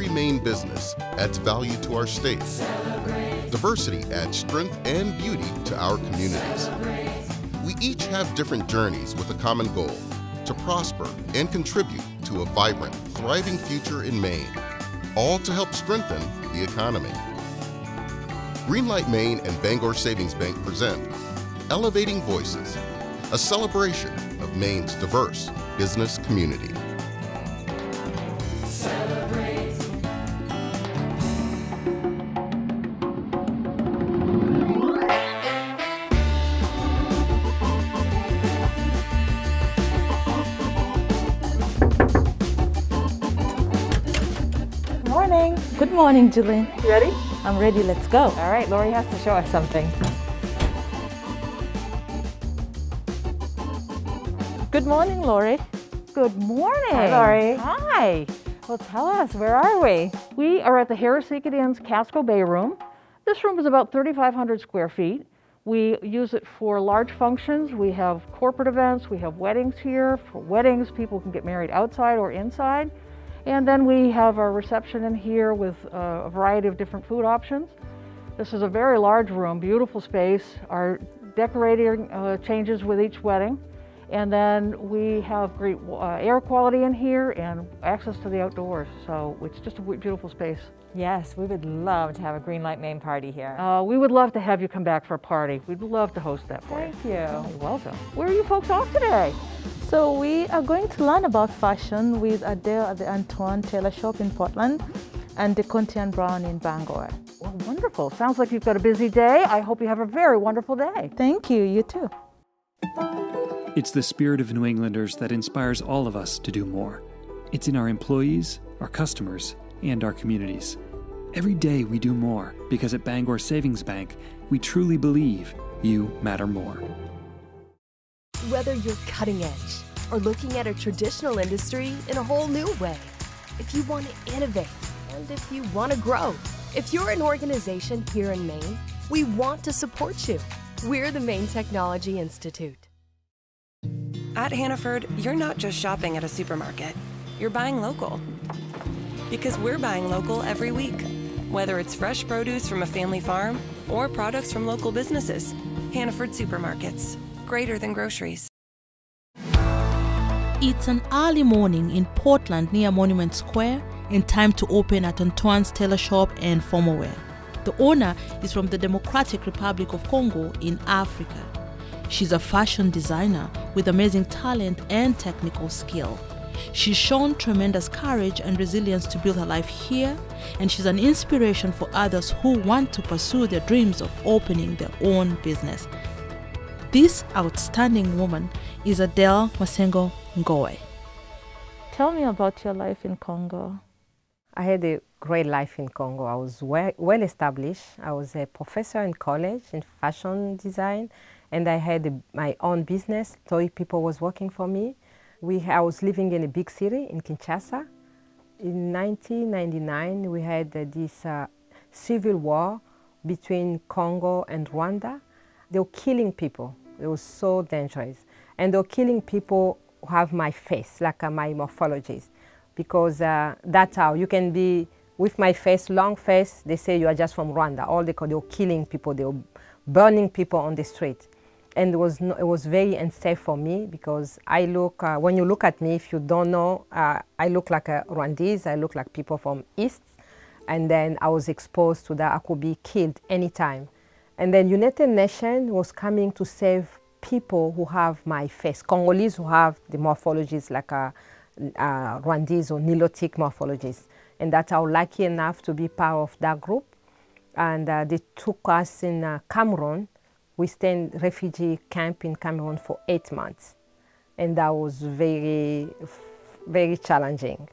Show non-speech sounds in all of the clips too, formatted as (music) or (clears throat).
every Maine business adds value to our state. Diversity adds strength and beauty to our communities. We each have different journeys with a common goal to prosper and contribute to a vibrant, thriving future in Maine, all to help strengthen the economy. Greenlight Maine and Bangor Savings Bank present Elevating Voices, a celebration of Maine's diverse business community. Morning. You ready? I'm ready. Let's go. All right, Lori has to show us something. Good morning, Lori. Good morning. Hi, Lori. Hi. Well, tell us, where are we? We are at the Harraseeket Inn's Casco Bay Room. This room is about 3,500 square feet. We use it for large functions. We have corporate events. We have weddings here. For weddings, people can get married outside or inside. And then we have our reception in here with uh, a variety of different food options. This is a very large room, beautiful space. Our decorating uh, changes with each wedding. And then we have great uh, air quality in here and access to the outdoors. So it's just a beautiful space. Yes, we would love to have a Greenlight Maine party here. Uh, we would love to have you come back for a party. We'd love to host that for Thank you. you. You're welcome. Where are you folks off today? So we are going to learn about fashion with Adele at the Antoine Tailor Shop in Portland and Decontie and Brown in Bangor. Well, wonderful. Sounds like you've got a busy day. I hope you have a very wonderful day. Thank you, you too. It's the spirit of New Englanders that inspires all of us to do more. It's in our employees, our customers, and our communities. Every day we do more because at Bangor Savings Bank, we truly believe you matter more. Whether you're cutting edge or looking at a traditional industry in a whole new way, if you want to innovate and if you want to grow, if you're an organization here in Maine, we want to support you. We're the Maine Technology Institute. At Hannaford, you're not just shopping at a supermarket, you're buying local. Because we're buying local every week. Whether it's fresh produce from a family farm or products from local businesses, Hannaford Supermarkets, greater than groceries. It's an early morning in Portland near Monument Square in time to open at Antoine's Tailor Shop and Formal Wear. The owner is from the Democratic Republic of Congo in Africa. She's a fashion designer with amazing talent and technical skill. She's shown tremendous courage and resilience to build her life here, and she's an inspiration for others who want to pursue their dreams of opening their own business. This outstanding woman is Adele Masengo Ngoy. Tell me about your life in Congo. I had a great life in Congo. I was well, well established. I was a professor in college in fashion design, and I had a, my own business. Toy people was working for me. We, I was living in a big city in Kinshasa. In 1999, we had uh, this uh, civil war between Congo and Rwanda. They were killing people. It was so dangerous. And they were killing people who have my face, like uh, my morphologies, because uh, that's how you can be with my face, long face. They say you are just from Rwanda. All they, they were killing people. They were burning people on the street and it was no, it was very unsafe for me because I look uh, when you look at me if you don't know uh, I look like a Rwandese I look like people from East and then I was exposed to that I could be killed anytime. And then United Nations was coming to save people who have my face. Congolese who have the morphologies like a, a Rwandese or Nilotic morphologies. And that I was lucky enough to be part of that group. And uh, they took us in uh, Cameroon we stayed in refugee camp in Cameroon for eight months. And that was very, very challenging.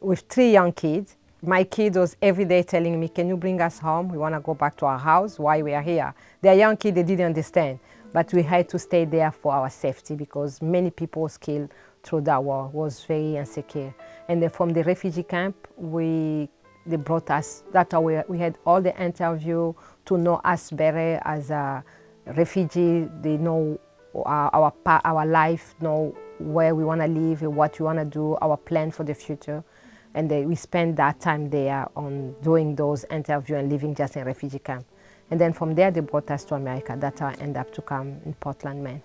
With three young kids, my kid was every day telling me, can you bring us home? We want to go back to our house. Why we are here? They're young kids, they didn't understand. But we had to stay there for our safety because many people was killed through that war. Was very insecure. And then from the refugee camp, we they brought us, that's how we, we had all the interview to know us better as a refugee. They know our, our, our life, know where we want to live, what we want to do, our plan for the future. And they, we spend that time there on doing those interviews and living just in refugee camp. And then from there, they brought us to America. That's how I ended up to come in Portland, Maine.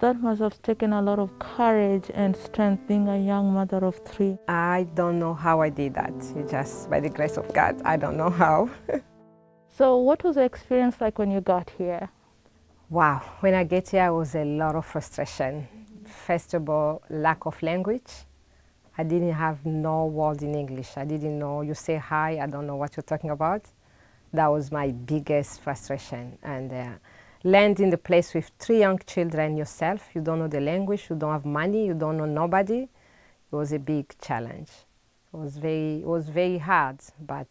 That must have taken a lot of courage and strength being a young mother of three. I don't know how I did that. It's just by the grace of God. I don't know how. (laughs) so, what was the experience like when you got here? Wow, when I get here, it was a lot of frustration. First of all, lack of language. I didn't have no word in English. I didn't know you say hi, I don't know what you're talking about. That was my biggest frustration. And uh, land in the place with three young children yourself, you don't know the language, you don't have money, you don't know nobody. It was a big challenge. It was very, it was very hard, but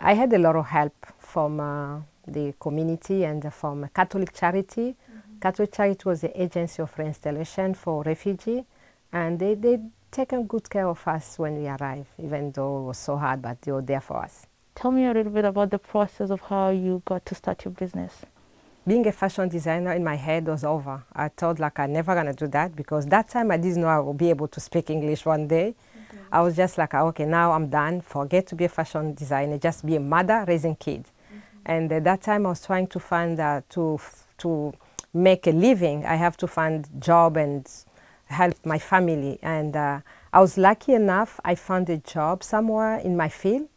I had a lot of help from uh, the community and from Catholic Charity. Mm-hmm. Catholic Charity was the agency of reinstallation for refugee, and they they taken good care of us when we arrived, even though it was so hard, but they were there for us. Tell me a little bit about the process of how you got to start your business. Being a fashion designer in my head was over. I thought like I'm never gonna do that because that time I didn't know I would be able to speak English one day. I was just like, okay, now I'm done. Forget to be a fashion designer, just be a mother raising kids. And at that time, I was trying to find uh, to to make a living. I have to find job and help my family. And uh, I was lucky enough. I found a job somewhere in my field,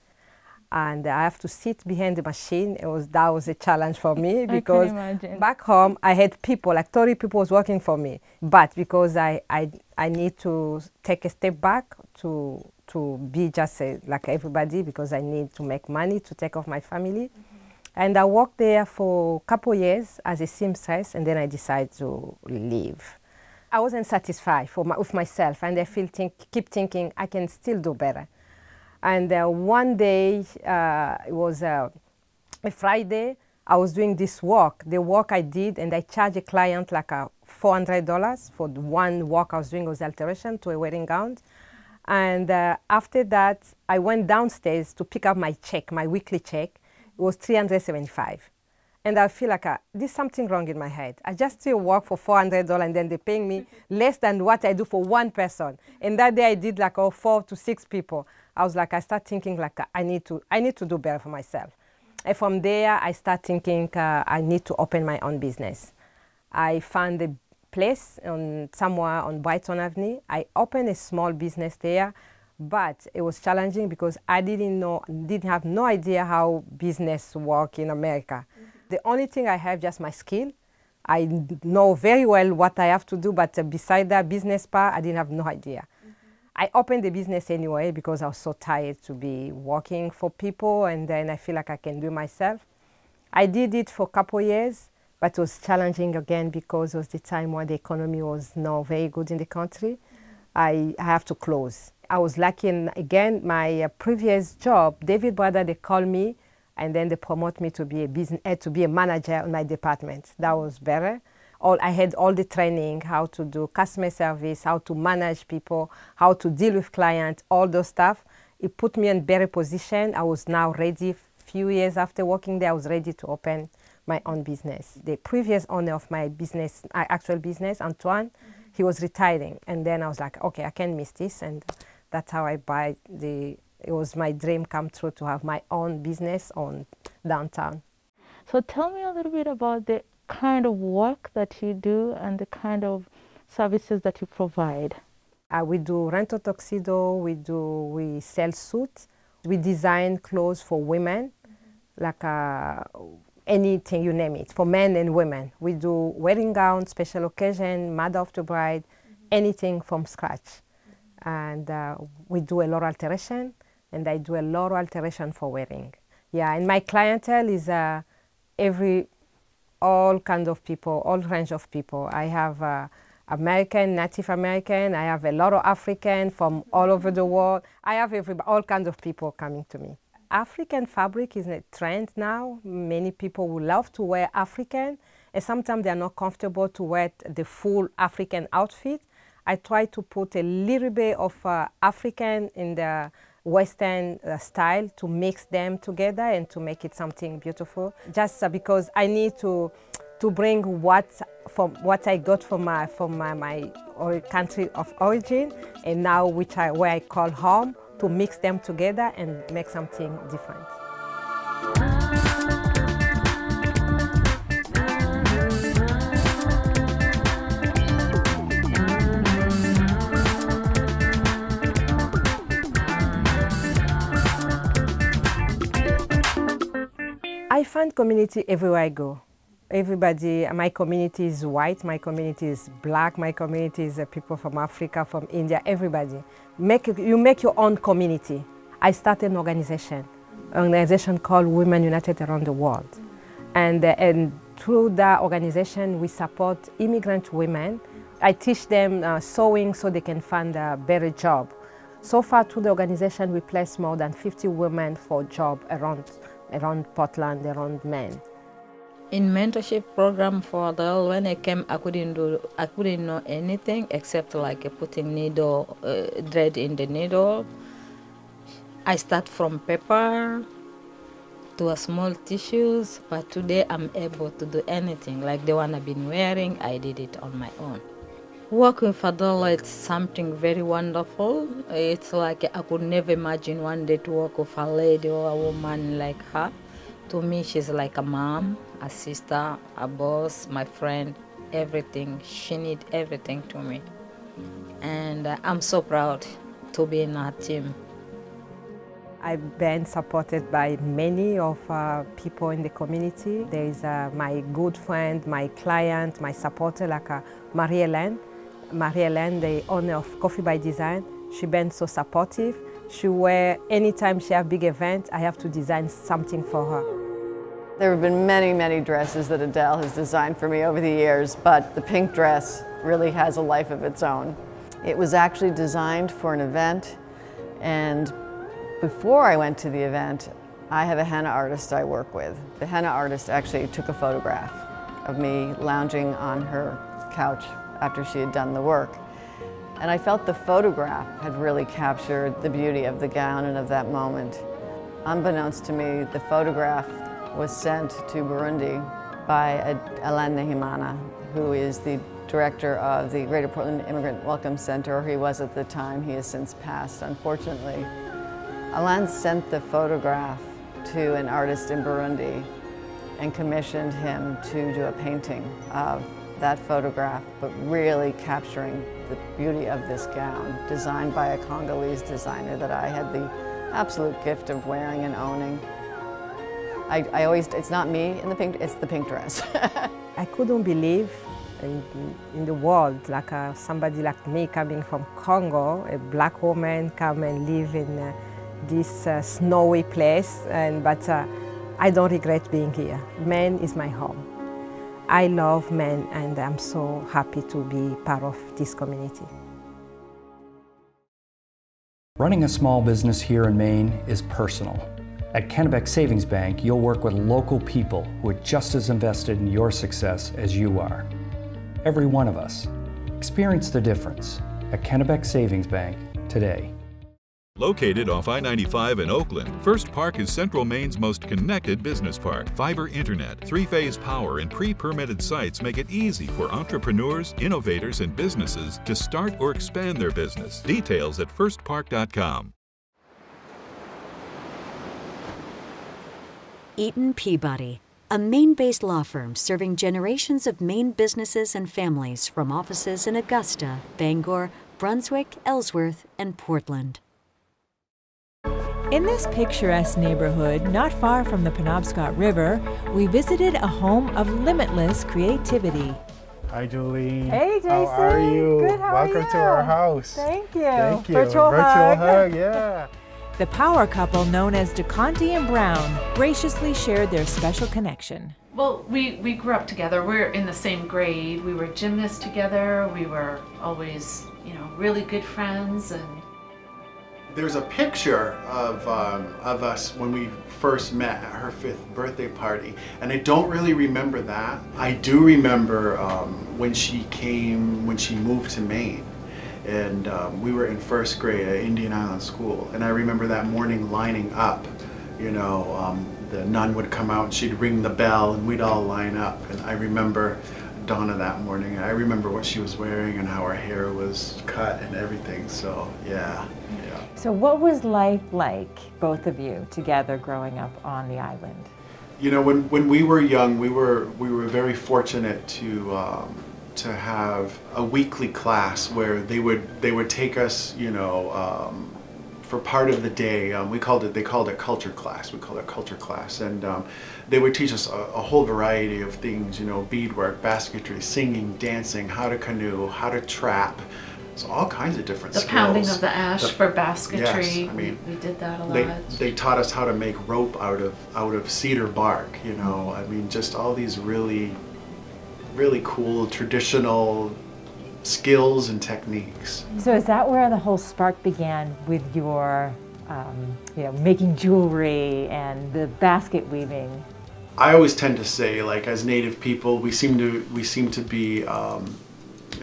and I have to sit behind the machine. It was that was a challenge for me (laughs) because back home I had people like 30 people was working for me, but because I I, I need to take a step back to to be just a, like everybody because I need to make money to take off my family. Mm-hmm. And I worked there for a couple years as a seamstress, and then I decided to leave. I wasn't satisfied my, with myself, and I feel think, keep thinking I can still do better. And uh, one day, uh, it was uh, a Friday, I was doing this work, the work I did, and I charged a client like a $400 for one work I was doing was alteration to a wedding gown. And uh, after that, I went downstairs to pick up my check, my weekly check, was 375 and I feel like uh, there's something wrong in my head. I just still work for $400 and then they're paying me (laughs) less than what I do for one person. And that day I did like oh, four to six people. I was like, I start thinking like uh, I need to, I need to do better for myself. And from there, I start thinking uh, I need to open my own business. I found a place on somewhere on Brighton Avenue. I opened a small business there but it was challenging because I didn't know, didn't have no idea how business work in America. Mm-hmm. The only thing I have just my skill. I know very well what I have to do, but uh, beside that business part, I didn't have no idea. Mm-hmm. I opened the business anyway because I was so tired to be working for people, and then I feel like I can do myself. I did it for a couple years, but it was challenging again because it was the time when the economy was not very good in the country. Mm-hmm. I, I have to close I was lucky, again, my uh, previous job, David's Bridal, they called me, and then they promote me to be a business, uh, to be a manager in my department. That was better. All, I had all the training, how to do customer service, how to manage people, how to deal with clients, all those stuff. It put me in better position. I was now ready. Few years after working there, I was ready to open my own business. The previous owner of my business, my actual business, Antoine, mm-hmm. he was retiring, and then I was like, okay, I can't miss this, and that's how I buy the. It was my dream come true to have my own business on downtown. So tell me a little bit about the kind of work that you do and the kind of services that you provide. Uh, we do rental tuxedo. We do we sell suits. We design clothes for women, mm-hmm. like uh, anything you name it, for men and women. We do wedding gowns, special occasion, mother of the bride, mm-hmm. anything from scratch and uh, we do a lot of alteration, and I do a lot of alteration for wedding. Yeah, and my clientele is uh, every, all kinds of people, all range of people. I have uh, American, Native American. I have a lot of African from all over the world. I have every, all kinds of people coming to me. African fabric is a trend now. Many people would love to wear African, and sometimes they are not comfortable to wear the full African outfit. I try to put a little bit of uh, African in the Western uh, style to mix them together and to make it something beautiful. Just uh, because I need to to bring what from what I got from my from my, my country of origin and now which I where I call home to mix them together and make something different. Community everywhere I go. Everybody, my community is white, my community is black, my community is uh, people from Africa, from India, everybody. Make, you make your own community. I started an organization, an organization called Women United Around the World. And, uh, and through that organization, we support immigrant women. I teach them uh, sewing so they can find a better job. So far, through the organization, we place more than 50 women for job around around Portland, around Maine. In mentorship program for the when I came, I couldn't do, I couldn't know anything except like putting needle, uh, thread in the needle. I start from paper to a small tissues, but today I'm able to do anything. Like the one I've been wearing, I did it on my own. Working with Fadela, it's something very wonderful. It's like I could never imagine one day to work with a lady or a woman like her. To me, she's like a mom, a sister, a boss, my friend, everything. She needs everything to me. And uh, I'm so proud to be in her team. I've been supported by many of uh, people in the community. There is uh, my good friend, my client, my supporter, like uh, Mary Allen. Mary Allen, the owner of Coffee by Design, she been so supportive. She wear, anytime she have big event, I have to design something for her. There have been many, many dresses that Adele has designed for me over the years, but the pink dress really has a life of its own. It was actually designed for an event, and before I went to the event, I have a henna artist I work with. The henna artist actually took a photograph of me lounging on her couch after she had done the work. And I felt the photograph had really captured the beauty of the gown and of that moment. Unbeknownst to me, the photograph was sent to Burundi by Alain Nahimana, who is the director of the Greater Portland Immigrant Welcome Center, he was at the time. He has since passed, unfortunately. Alain sent the photograph to an artist in Burundi and commissioned him to do a painting of that photograph, but really capturing the beauty of this gown, designed by a Congolese designer that I had the absolute gift of wearing and owning. I, I always, it's not me in the pink, it's the pink dress. (laughs) I couldn't believe in, in the world, like uh, somebody like me coming from Congo, a black woman come and live in uh, this uh, snowy place, and, but uh, I don't regret being here. Maine is my home. I love Maine and I'm so happy to be part of this community. Running a small business here in Maine is personal. At Kennebec Savings Bank, you'll work with local people who are just as invested in your success as you are. Every one of us. Experience the difference at Kennebec Savings Bank today. Located off I-95 in Oakland, First Park is Central Maine's most connected business park. Fiber internet, three-phase power, and pre-permitted sites make it easy for entrepreneurs, innovators, and businesses to start or expand their business. Details at firstpark.com. Eaton Peabody, a Maine-based law firm serving generations of Maine businesses and families from offices in Augusta, Bangor, Brunswick, Ellsworth, and Portland. In this picturesque neighborhood, not far from the Penobscot River, we visited a home of limitless creativity. Hi, Julene. Hey, Jason. How are you? Good, how Welcome are you? to our house. Thank you. Thank you. Virtual, Virtual hug. hug, (laughs) yeah. The power couple known as Decontie and Brown graciously shared their special connection. Well, we, we grew up together. We are in the same grade. We were gymnasts together. We were always, you know, really good friends and There's a picture of, um, of us when we first met at her fifth birthday party, and I don't really remember that. I do remember um, when she came, when she moved to Maine, and um, we were in first grade at Indian Island School, and I remember that morning lining up. You know, um, the nun would come out she'd ring the bell, and we'd all line up, and I remember Donna that morning. I remember what she was wearing and how her hair was cut and everything. So yeah. So, what was life like, both of you, together growing up on the island? You know, when, when we were young, we were we were very fortunate to um, to have a weekly class where they would they would take us, you know, um, for part of the day. Um, we called it they called it culture class. We called it culture class, and um, they would teach us a, a, whole variety of things. You know, beadwork, basketry, singing, dancing, how to canoe, how to trap. So all kinds of different stuff. the skills. pounding of the ash the, for basketry. Yes, I mean, we, we did that a they, lot. They taught us how to make rope out of out of cedar bark. You know, I mean, just all these really, really cool traditional skills and techniques. So is that where the whole spark began with your, um, you know, making jewelry and the basket weaving? I always tend to say, like, as Native people, we seem to we seem to be um,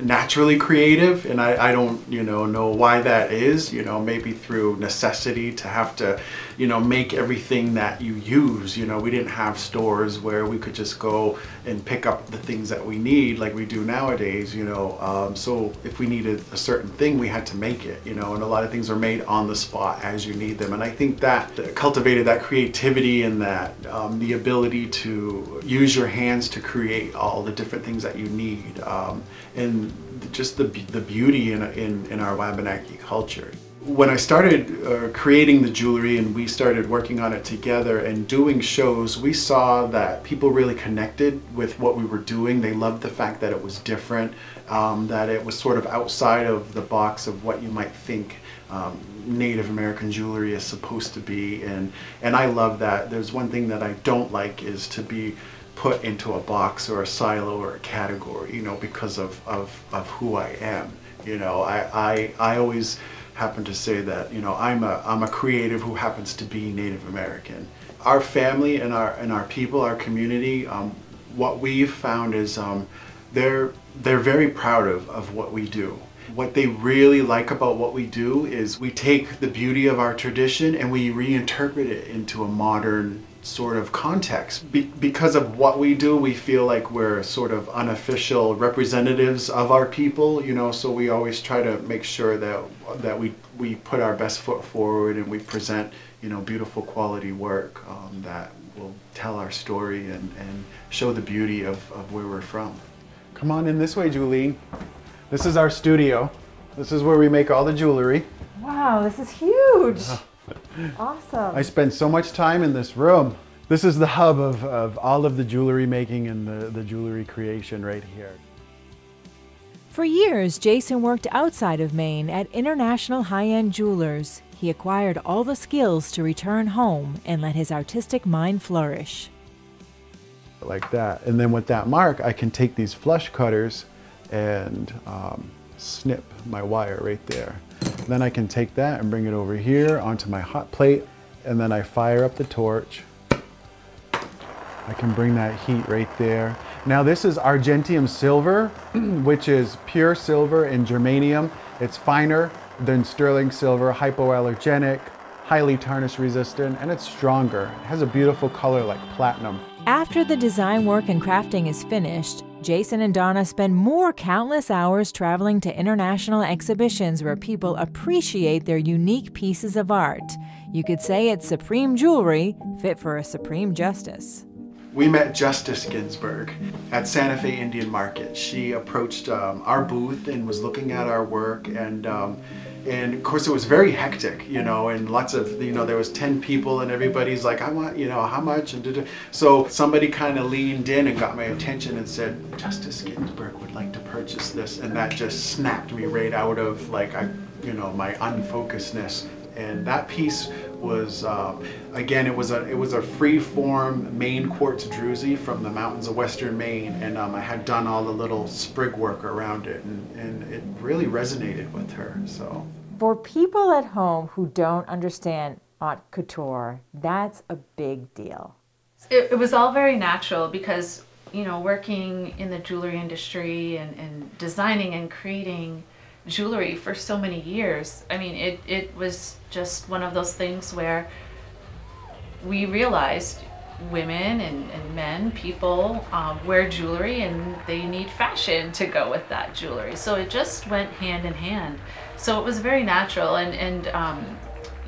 naturally creative and I, I don't you know know why that is you know maybe through necessity to have to you know make everything that you use you know we didn't have stores where we could just go and pick up the things that we need like we do nowadays you know um, so if we needed a certain thing we had to make it you know and a lot of things are made on the spot as you need them and I think that cultivated that creativity and that um, the ability to use your hands to create all the different things that you need um, and just the, the beauty in, in, in our Wabanaki culture. When I started uh, creating the jewelry and we started working on it together and doing shows, we saw that people really connected with what we were doing. They loved the fact that it was different, um, that it was sort of outside of the box of what you might think um, Native American jewelry is supposed to be. And, and I love that. There's one thing that I don't like is to be put into a box or a silo or a category, you know, because of, of, of who I am. You know, I, I, I always happen to say that, you know, I'm a, I'm a creative who happens to be Native American. Our family and our, and our people, our community, um, what we've found is um, they're, they're very proud of, of what we do. What they really like about what we do is we take the beauty of our tradition and we reinterpret it into a modern sort of context. Be because of what we do, we feel like we're sort of unofficial representatives of our people, you know, so we always try to make sure that that we, we put our best foot forward and we present, you know, beautiful quality work um, that will tell our story and, and show the beauty of, of where we're from. Come on in this way, Julie. This is our studio. This is where we make all the jewelry. Wow, this is huge. Awesome. I spend so much time in this room. This is the hub of, of all of the jewelry making and the, the jewelry creation right here. For years, Jason worked outside of Maine at international high end jewelers. He acquired all the skills to return home and let his artistic mind flourish. Like that. And then with that mark, I can take these flush cutters and um, snip my wire right there. Then I can take that and bring it over here onto my hot plate and then I fire up the torch. I can bring that heat right there. Now this is Argentium silver, (clears throat) which is pure silver and germanium. It's finer than sterling silver, hypoallergenic, highly tarnish resistant, and it's stronger. It has a beautiful color like platinum. After the design work and crafting is finished, Jason and Donna spend more countless hours traveling to international exhibitions where people appreciate their unique pieces of art. You could say it's supreme jewelry fit for a supreme justice. We met Justice Ginsburg at Santa Fe Indian Market. She approached um, our booth and was looking at our work and um, and of course it was very hectic you know and lots of you know there was 10 people and everybody's like i want you know how much? And so somebody kind of leaned in and got my attention and said justice ginsburg would like to purchase this. And that just snapped me right out of like i you know my unfocusedness and that piece was uh, again it was a it was a free form Maine quartz druzy from the mountains of western Maine and um, I had done all the little sprig work around it and, and it really resonated with her so. For people at home who don't understand haute couture that's a big deal. It, it was all very natural because you know working in the jewelry industry and, and designing and creating jewelry for so many years. I mean, it, it was just one of those things where we realized women and, and men, people um, wear jewelry and they need fashion to go with that jewelry. So it just went hand in hand. So it was very natural and, and um,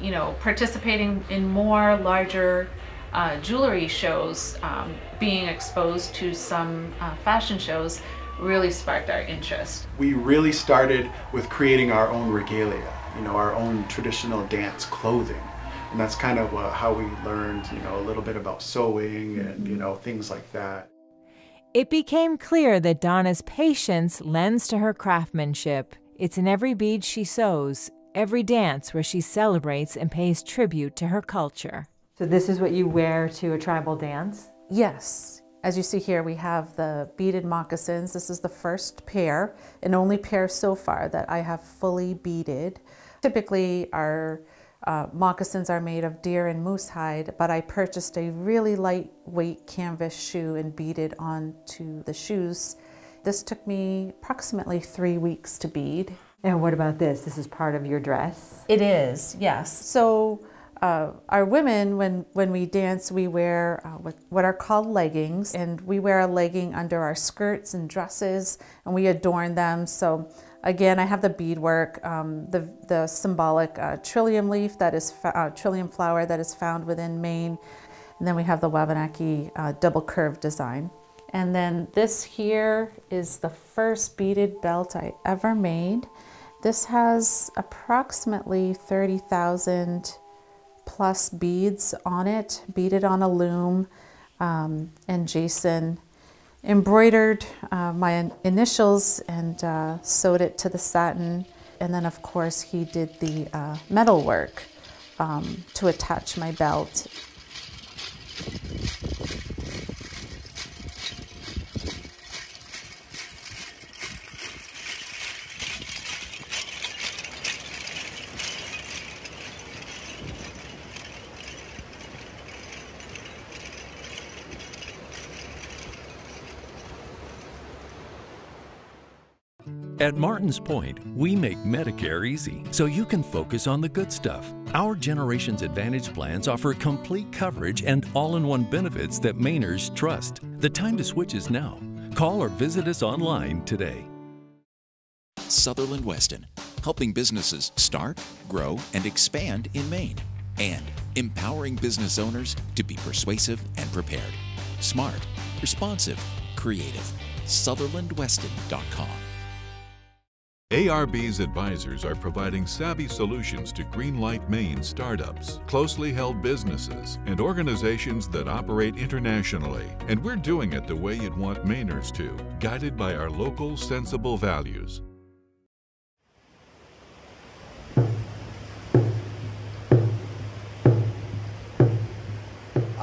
you know, participating in more larger uh, jewelry shows, um, being exposed to some uh, fashion shows really sparked our interest. We really started with creating our own regalia, you know, our own traditional dance clothing. And that's kind of uh, how we learned, you know, a little bit about sewing and, you know, things like that. It became clear that Donna's patience lends to her craftsmanship. It's in every bead she sews, every dance where she celebrates and pays tribute to her culture. So this is what you wear to a tribal dance? Yes. As you see here, we have the beaded moccasins. This is the first pair and only pair so far that I have fully beaded. Typically, our uh, moccasins are made of deer and moose hide, but I purchased a really lightweight canvas shoe and beaded onto the shoes. This took me approximately three weeks to bead. And what about this? This is part of your dress? It is, yes. So uh, our women, when, when we dance, we wear uh, what, what are called leggings, and we wear a legging under our skirts and dresses, and we adorn them. So again, I have the beadwork, um, the, the symbolic uh, trillium leaf that is, uh, trillium flower that is found within Maine, and then we have the Wabanaki uh, double curve design. And then this here is the first beaded belt I ever made. This has approximately 30,000 plus beads on it, beaded on a loom, um, and Jason embroidered uh, my initials and uh, sewed it to the satin. And then, of course, he did the uh, metal work um, to attach my belt. At Martins Point, we make Medicare easy so you can focus on the good stuff. Our Generations Advantage plans offer complete coverage and all in one benefits that Mainers trust. The time to switch is now. Call or visit us online today. Sutherland Weston, helping businesses start, grow, and expand in Maine, and empowering business owners to be persuasive and prepared. Smart, responsive, creative. SutherlandWeston.com. ARB's advisors are providing savvy solutions to Greenlight Maine startups, closely held businesses, and organizations that operate internationally. And we're doing it the way you'd want Mainers to, guided by our local sensible values.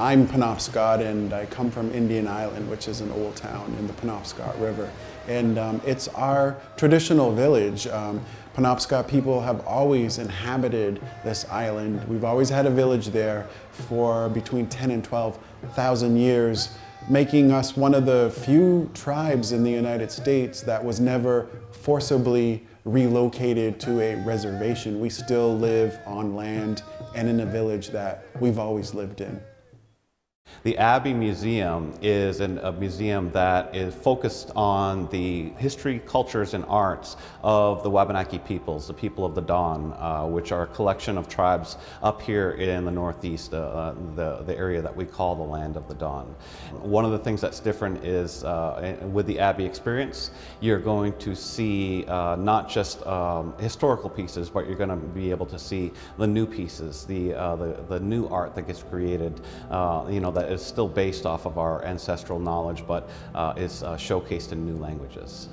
I'm Penobscot and I come from Indian Island, which is an old town in the Penobscot River. And um, it's our traditional village. Um, Penobscot people have always inhabited this island. We've always had a village there for between 10 and 12,000 years, making us one of the few tribes in the United States that was never forcibly relocated to a reservation. We still live on land and in a village that we've always lived in. The Abbe Museum is an, a museum that is focused on the history, cultures, and arts of the Wabanaki peoples, the people of the Dawn, uh, which are a collection of tribes up here in the Northeast, uh, uh, the, the area that we call the Land of the Dawn. One of the things that's different is uh, with the Abbe experience, you're going to see uh, not just um, historical pieces, but you're going to be able to see the new pieces, the, uh, the, the, new art that gets created, you know, that is still based off of our ancestral knowledge, but uh, is uh, showcased in new languages.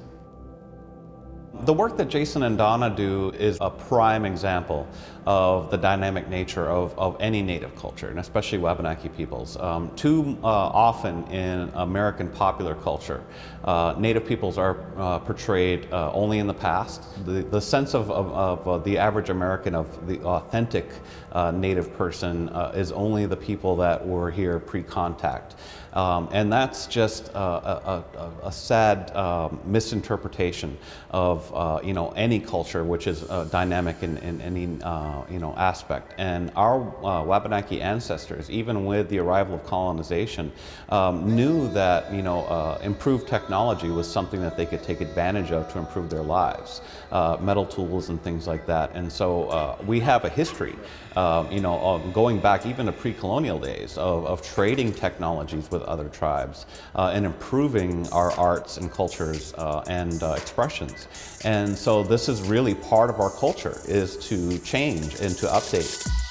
The work that Jason and Donna do is a prime example of the dynamic nature of, of any native culture, and especially Wabanaki peoples. Um, too uh, often in American popular culture, uh, native peoples are uh, portrayed uh, only in the past. The, the sense of, of, of uh, the average American, of the authentic uh, native person, is only the people that were here pre-contact. Um, and that's just a, a, a sad um, misinterpretation of uh, you know any culture which is uh, dynamic in, in any uh, you know aspect. And our uh, Wabanaki ancestors, even with the arrival of colonization, um, knew that you know uh, improved technology was something that they could take advantage of to improve their lives, uh, metal tools and things like that. And so we have a history, you know, going back even to pre-colonial days of, of trading technologies with other tribes uh, and improving our arts and cultures uh, and uh, expressions. And so this is really part of our culture is to change and to update.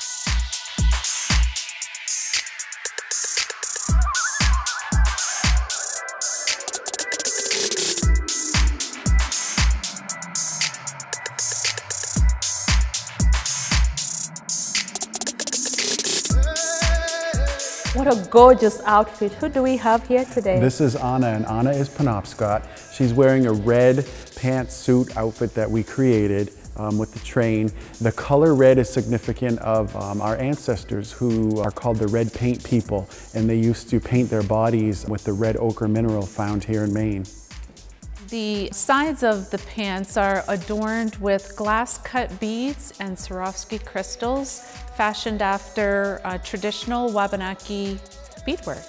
Gorgeous outfit. Who do we have here today? This is Anna, and Anna is Penobscot. She's wearing a red pantsuit outfit that we created um, with the train. The color red is significant of um, our ancestors who are called the red paint people, and they used to paint their bodies with the red ochre mineral found here in Maine. The sides of the pants are adorned with glass cut beads and Swarovski crystals fashioned after uh, traditional Wabanaki beadwork.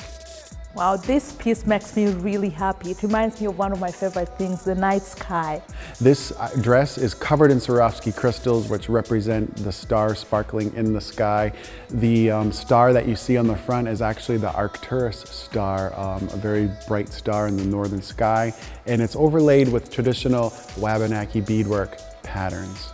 Wow, this piece makes me really happy. It reminds me of one of my favorite things, the night sky. This uh, dress is covered in Swarovski crystals, which represent the star sparkling in the sky. The um, star that you see on the front is actually the Arcturus star, um, a very bright star in the northern sky, and it's overlaid with traditional Wabanaki beadwork patterns.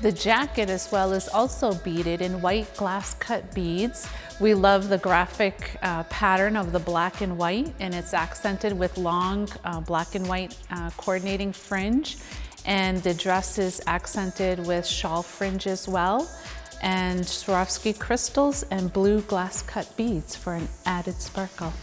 The jacket as well is also beaded in white glass cut beads. We love the graphic uh, pattern of the black and white and it's accented with long uh, black and white uh, coordinating fringe. And the dress is accented with shawl fringe as well and Swarovski crystals and blue glass cut beads for an added sparkle.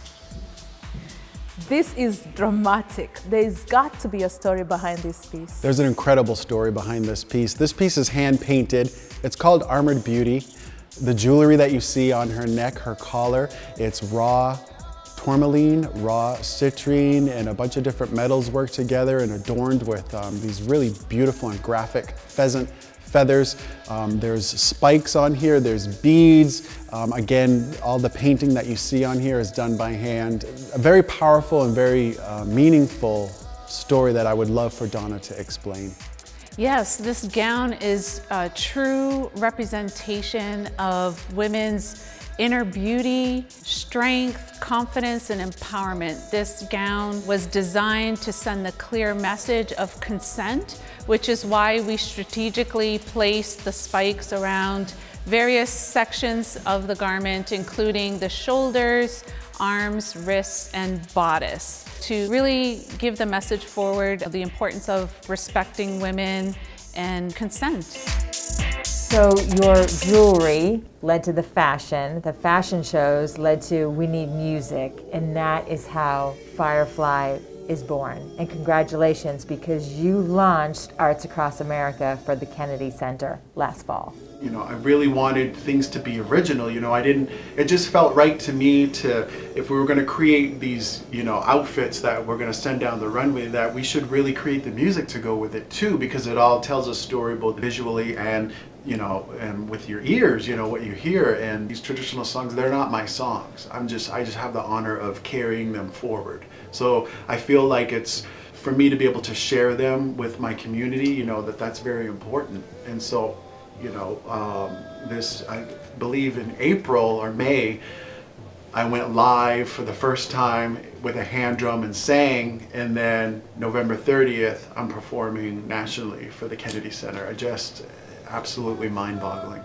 This is dramatic. There's got to be a story behind this piece. There's an incredible story behind this piece. This piece is hand painted. It's called Armored Beauty. The jewelry that you see on her neck, her collar, it's raw tourmaline, raw citrine, and a bunch of different metals worked together and adorned with um, these really beautiful and graphic pheasant feathers. Um, there's spikes on here, there's beads. Um, again, all the painting that you see on here is done by hand. A very powerful and very uh, meaningful story that I would love for Donna to explain. Yes, this gown is a true representation of women's inner beauty, strength, confidence, and empowerment. This gown was designed to send the clear message of consent, which is why we strategically placed the spikes around various sections of the garment, including the shoulders, arms, wrists, and bodice, to really give the message forward of the importance of respecting women and consent. So your jewelry led to the fashion, the fashion shows led to we need music, and that is how Firefly is born. And congratulations because you launched Arts Across America for the Kennedy Center last fall. You know, I really wanted things to be original. You know, I didn't, it just felt right to me to, if we were going to create these, you know, outfits that we're going to send down the runway, that we should really create the music to go with it too, because it all tells a story both visually and you know, and with your ears, you know, what you hear. And these traditional songs, they're not my songs. I'm just, I just have the honor of carrying them forward. So I feel like it's, for me to be able to share them with my community, you know, that that's very important. And so, you know, um, this, I believe in April or May, I went live for the first time with a hand drum and sang, and then November 30th, I'm performing nationally for the Kennedy Center. I just, absolutely mind-boggling.